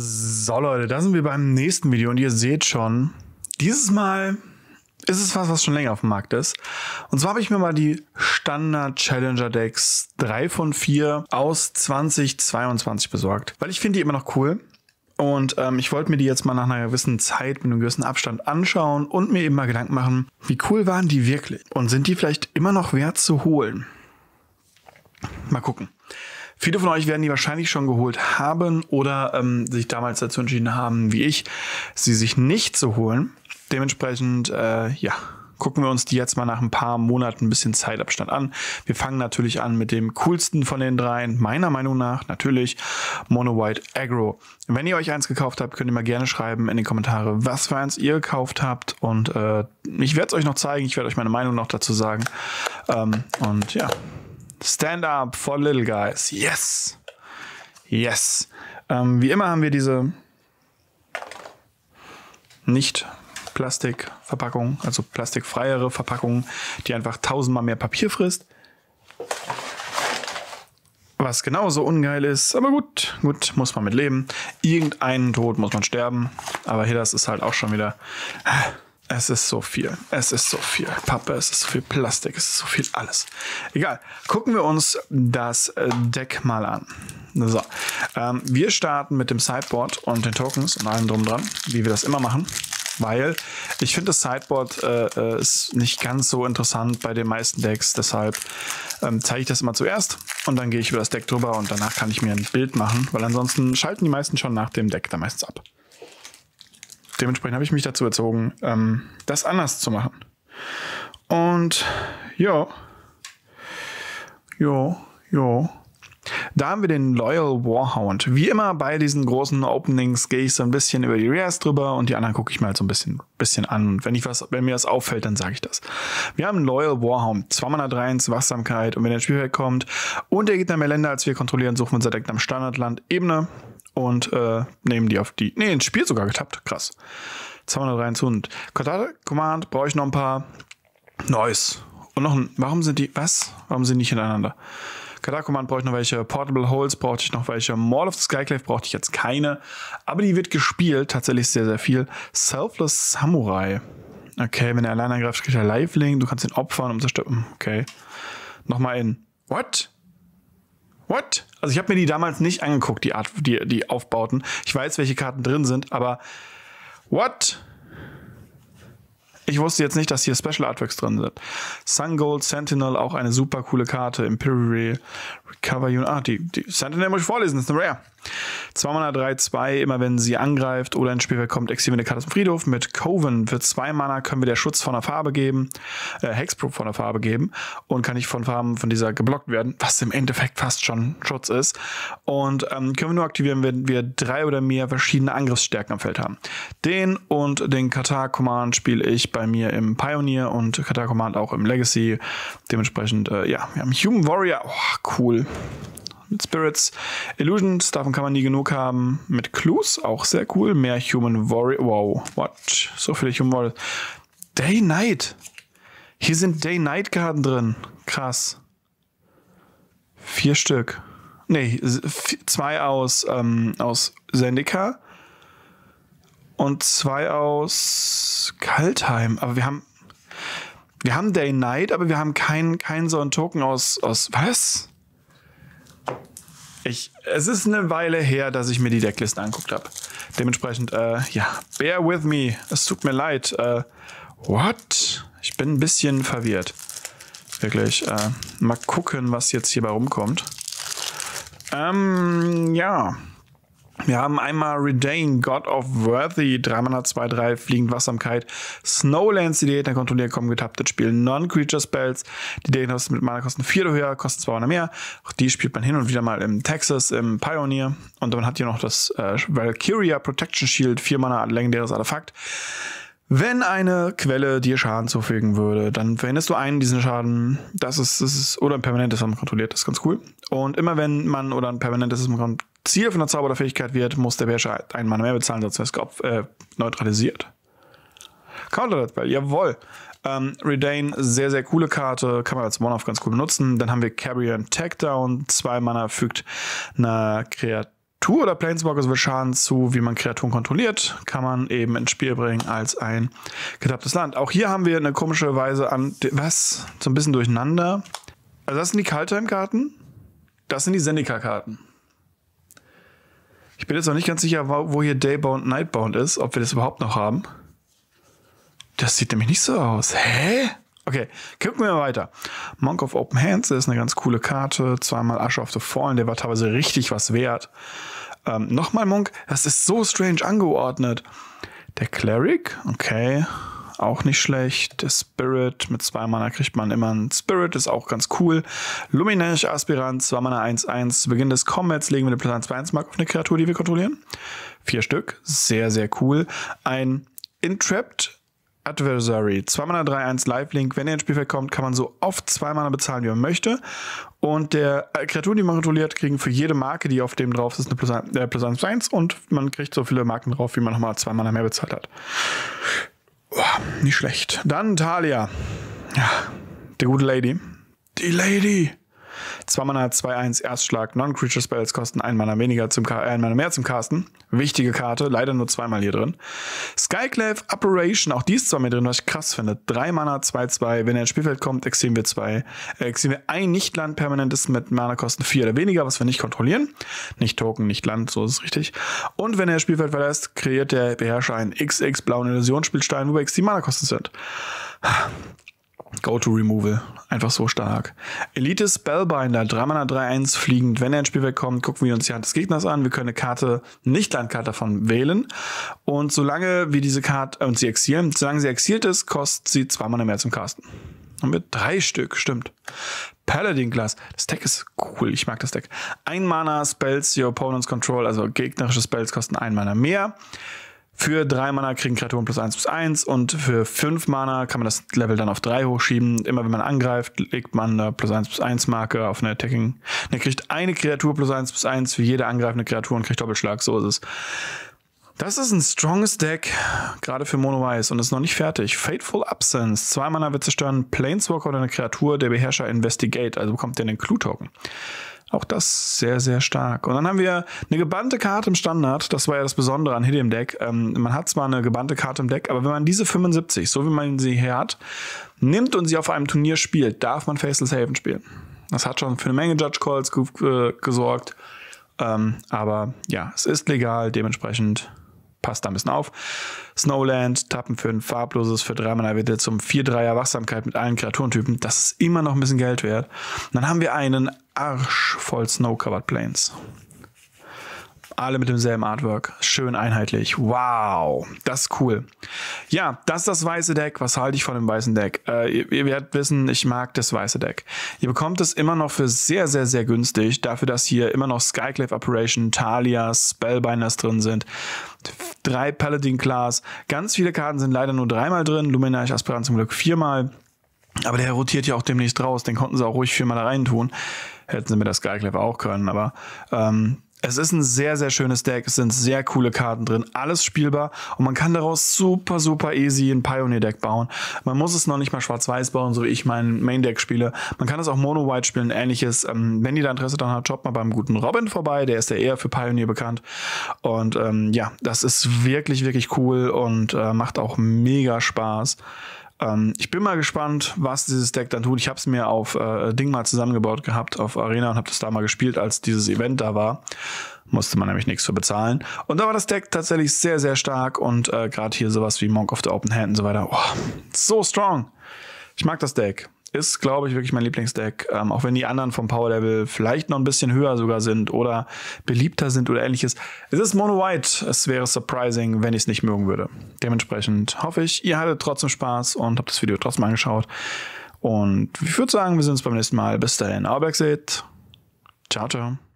So Leute, da sind wir beim nächsten Video und ihr seht schon, dieses Mal ist es was, was schon länger auf dem Markt ist. Und zwar habe ich mir mal die Standard Challenger Decks 3 von 4 aus 2022 besorgt, weil ich finde die immer noch cool. Und ähm, ich wollte mir die jetzt mal nach einer gewissen Zeit mit einem gewissen Abstand anschauen und mir eben mal Gedanken machen, wie cool waren die wirklich? Und sind die vielleicht immer noch wert zu holen? Mal gucken. Viele von euch werden die wahrscheinlich schon geholt haben oder ähm, sich damals dazu entschieden haben, wie ich, sie sich nicht zu holen. Dementsprechend, äh, ja, gucken wir uns die jetzt mal nach ein paar Monaten ein bisschen Zeitabstand an. Wir fangen natürlich an mit dem coolsten von den dreien, meiner Meinung nach, natürlich Mono White Aggro. Wenn ihr euch eins gekauft habt, könnt ihr mal gerne schreiben in die Kommentare, was für eins ihr gekauft habt. Und äh, ich werde es euch noch zeigen, ich werde euch meine Meinung noch dazu sagen. Ähm, und ja, Stand up for little guys. Yes. Yes. Ähm, wie immer haben wir diese nicht Plastikverpackung, also plastikfreiere Verpackung, die einfach tausendmal mehr Papier frisst. Was genauso ungeil ist, aber gut, gut, muss man mit leben. Irgendeinen Tod muss man sterben, aber hier das ist halt auch schon wieder. Äh, es ist so viel. Es ist so viel Pappe, es ist so viel Plastik, es ist so viel alles. Egal. Gucken wir uns das äh, Deck mal an. So. Ähm, wir starten mit dem Sideboard und den Tokens und allem drum dran, wie wir das immer machen. Weil ich finde, das Sideboard äh, äh, ist nicht ganz so interessant bei den meisten Decks. Deshalb ähm, zeige ich das immer zuerst und dann gehe ich über das Deck drüber und danach kann ich mir ein Bild machen, weil ansonsten schalten die meisten schon nach dem Deck da meistens ab dementsprechend habe ich mich dazu erzogen, ähm, das anders zu machen. Und ja, ja, ja. Da haben wir den Loyal Warhound. Wie immer bei diesen großen Openings gehe ich so ein bisschen über die Rares drüber und die anderen gucke ich mal so ein bisschen, bisschen an. Und wenn ich was, wenn mir das auffällt, dann sage ich das. Wir haben Loyal Warhound. 2 Mana 3 ins Wachsamkeit und wenn der Spielfeld kommt und der Gegner mehr Länder als wir kontrollieren, suchen wir unser Deck am Standardland Ebene und äh, nehmen die auf die. Nee, ins Spiel sogar getappt. Krass. 203 und Command brauche ich noch ein paar. Nice. Und noch ein. Warum sind die. Was? Warum sind die nicht hintereinander? Katar Command brauche ich noch welche. Portable Holes brauche ich noch welche. Mall of the Skyclave brauchte ich jetzt keine. Aber die wird gespielt. Tatsächlich sehr, sehr viel. Selfless Samurai. Okay, wenn er allein angreift, kriegt er Lifelink. Du kannst ihn opfern, um zu sterben. Okay. Nochmal in. What? What? Also ich habe mir die damals nicht angeguckt, die Art, die, die Aufbauten. Ich weiß, welche Karten drin sind, aber what? Ich wusste jetzt nicht, dass hier Special Artworks drin sind. Sun Gold Sentinel, auch eine super coole Karte. Imperial Recover Unit. Ah, die, die Sentinel muss ich vorlesen, das ist eine Rare. 2 Mana 3, 2, immer wenn sie angreift oder ins Spielfeld kommt, exilieren wir eine Karte zum Friedhof. Mit Coven für 2 Mana können wir der Schutz von der Farbe geben, äh, Hexproof von der Farbe geben und kann nicht von Farben von dieser geblockt werden, was im Endeffekt fast schon Schutz ist. Und ähm, können wir nur aktivieren, wenn wir drei oder mehr verschiedene Angriffsstärken am Feld haben. Den und den Katar Command spiele ich bei mir im Pioneer und Katar Command auch im Legacy. Dementsprechend, äh, ja, wir haben Human Warrior. Oh, cool mit Spirits. Illusions, davon kann man nie genug haben. Mit Clues, auch sehr cool. Mehr Human Warrior. Wow, what? So viele Human Warriors. Day Night. Hier sind Day Night Karten drin. Krass. Vier Stück. Nee, zwei aus, ähm, aus Sendika und zwei aus Kaltheim. Aber wir haben, wir haben Day Night, aber wir haben keinen kein so einen Token aus, aus, was? Ich, es ist eine Weile her, dass ich mir die Decklisten anguckt habe. Dementsprechend, äh, ja, bear with me. Es tut mir leid. Äh, what? Ich bin ein bisschen verwirrt. Wirklich. Äh, mal gucken, was jetzt hierbei rumkommt. Ähm, ja. Wir haben einmal Redain, God of Worthy, 3 Mana 2, 3, Fliegend Wachsamkeit, Snowlands, die die Gegner kontrollieren, kommen getappt ins Spiel, Non-Creature Spells, die Gegner mit Mana kosten 4 oder höher, kosten 2 oder mehr. Auch die spielt man hin und wieder mal im Texas, im Pioneer. Und dann hat hier noch das äh, Valkyria Protection Shield, 4 Mana legendäres Artefakt. Wenn eine Quelle dir Schaden zufügen würde, dann verhinderst du einen diesen Schaden. Das ist, das ist, oder ein permanentes, man kontrolliert. Das ist ganz cool. Und immer wenn man oder ein permanentes, man Ziel von der Zauber der Fähigkeit wird, muss der Beherrscher einen Mana mehr bezahlen, sonst wird es äh, neutralisiert. Counter-Spell, jawohl. Ähm, Redain, sehr, sehr coole Karte, kann man als One-Off ganz cool benutzen. Dann haben wir Carrier and Takedown, zwei Mana fügt einer Kreatur oder Planeswalker wird Schaden zu, wie man Kreaturen kontrolliert, kann man eben ins Spiel bringen als ein getapptes Land. Auch hier haben wir eine komische Weise an, was? So ein bisschen durcheinander. Also das sind die Kaltheim-Karten. Das sind die Zendika-Karten. Ich bin jetzt noch nicht ganz sicher, wo hier Daybound, Nightbound ist, ob wir das überhaupt noch haben. Das sieht nämlich nicht so aus. Hä? Okay, gucken wir mal weiter. Monk of Open Hands ist eine ganz coole Karte. Zweimal Ashe of the Fallen, der war teilweise richtig was wert. Ähm, Nochmal Monk, das ist so strange angeordnet. Der Cleric, okay, auch nicht schlecht. Der Spirit, mit zwei Mana kriegt man immer einen Spirit, ist auch ganz cool. Luminarisch Aspirant, zwei Mana 1-1. Zu Beginn des Combats legen wir eine Plus 1 2 Mark auf eine Kreatur, die wir kontrollieren. Vier Stück, sehr, sehr cool. Ein Entrapped Adversary. 2 Mana 3-1 Lifelink. Wenn er ins Spielfeld kommt, kann man so oft 2 Mana bezahlen, wie man möchte. Und der äh, Kreaturen, die man kontrolliert, kriegen für jede Marke, die auf dem drauf ist, eine plus 1, äh, plus 1, 1 und man kriegt so viele Marken drauf, wie man nochmal 2 Mana mehr bezahlt hat. Nicht schlecht. Dann Talia. Ja, der gute Lady. Die Lady. 2 Mana, 2-1, Erstschlag, Non-Creature Spells kosten 1 Mana weniger zum äh, 1 Mana mehr zum Casten. Wichtige Karte, leider nur zweimal hier drin. Skyclave Operation, auch die ist zwar mit drin, was ich krass finde. 3 Mana, 2-2, wenn er ins Spielfeld kommt, exilieren wir zwei, äh, exilieren wir ein Nicht-Land permanentes mit Mana-Kosten 4 oder weniger, was wir nicht kontrollieren. Nicht Token, nicht Land, so ist es richtig. Und wenn er das Spielfeld verlässt, kreiert der Beherrscher einen XX blauen Illusionsspielstein, wobei X die Mana-Kosten sind. Go-To-Removal. Einfach so stark. Elite Spellbinder, 3 Mana 3-1 fliegend. Wenn er ins Spiel wegkommt, gucken wir uns die Hand des Gegners an. Wir können eine Karte, nicht Landkarte davon wählen. Und solange wir diese Karte, äh, und sie exilen, solange sie exilt ist, kostet sie 2 Mana mehr zum Casten. Haben wir drei Stück, stimmt. Paladin Class. Das Deck ist cool, ich mag das Deck. Ein Mana Spells, your opponent's control, also gegnerische Spells kosten ein Mana mehr. Für drei Mana kriegen Kreaturen plus eins plus eins und für fünf Mana kann man das Level dann auf drei hochschieben. Immer wenn man angreift, legt man eine plus eins plus eins Marke auf eine Attacking. Der kriegt eine Kreatur plus eins plus eins für jede angreifende Kreatur und kriegt Doppelschlag. So ist es. Das ist ein stronges Deck, gerade für Mono Weiß und ist noch nicht fertig. Fateful Absence. Zwei Mana wird zerstören Planeswalker oder eine Kreatur, der Beherrscher Investigate, also bekommt der den Clue-Token. Auch das sehr, sehr stark. Und dann haben wir eine gebannte Karte im Standard. Das war ja das Besondere an Hidden Deck. Ähm, man hat zwar eine gebannte Karte im Deck, aber wenn man diese 75, so wie man sie hier hat, nimmt und sie auf einem Turnier spielt, darf man Faceless Haven spielen. Das hat schon für eine Menge Judge Calls äh, gesorgt. Ähm, aber ja, es ist legal, dementsprechend passt da ein bisschen auf. Snowland, Tappen für ein farbloses, für drei Mana wird zum 4-3er Wachsamkeit mit allen Kreaturentypen. Das ist immer noch ein bisschen Geld wert. Und dann haben wir einen Arsch voll Snow-Covered Plains alle mit demselben Artwork. Schön einheitlich. Wow, das ist cool. Ja, das ist das weiße Deck. Was halte ich von dem weißen Deck? Äh, ihr, ihr, werdet wissen, ich mag das weiße Deck. Ihr bekommt es immer noch für sehr, sehr, sehr günstig. Dafür, dass hier immer noch Skyclave Operation, Talia, Spellbinders drin sind. Drei Paladin Class. Ganz viele Karten sind leider nur dreimal drin. Luminarch Aspirant zum Glück viermal. Aber der rotiert ja auch demnächst raus. Den konnten sie auch ruhig viermal da rein tun. Hätten sie mit der Skyclave auch können, aber ähm, es ist ein sehr, sehr schönes Deck. Es sind sehr coole Karten drin. Alles spielbar. Und man kann daraus super, super easy ein Pioneer-Deck bauen. Man muss es noch nicht mal schwarz-weiß bauen, so wie ich mein Main-Deck spiele. Man kann es auch Mono-White spielen, ähnliches. Ähm, wenn ihr da Interesse dran habt, schaut mal beim guten Robin vorbei. Der ist ja eher für Pioneer bekannt. Und ähm, ja, das ist wirklich, wirklich cool und äh, macht auch mega Spaß. Ähm, ich bin mal gespannt, was dieses Deck dann tut. Ich habe es mir auf äh, Ding mal zusammengebaut gehabt auf Arena und habe das da mal gespielt, als dieses Event da war. Musste man nämlich nichts für bezahlen. Und da war das Deck tatsächlich sehr, sehr stark und äh, gerade hier sowas wie Monk of the Open Hand und so weiter. Oh, so strong. Ich mag das Deck ist, glaube ich, wirklich mein Lieblingsdeck. Ähm, auch wenn die anderen vom Power Level vielleicht noch ein bisschen höher sogar sind oder beliebter sind oder ähnliches. Es ist Mono White. Es wäre surprising, wenn ich es nicht mögen würde. Dementsprechend hoffe ich, ihr hattet trotzdem Spaß und habt das Video trotzdem angeschaut. Und ich würde sagen, wir sehen uns beim nächsten Mal. Bis dahin. Auberg. Ciao, ciao.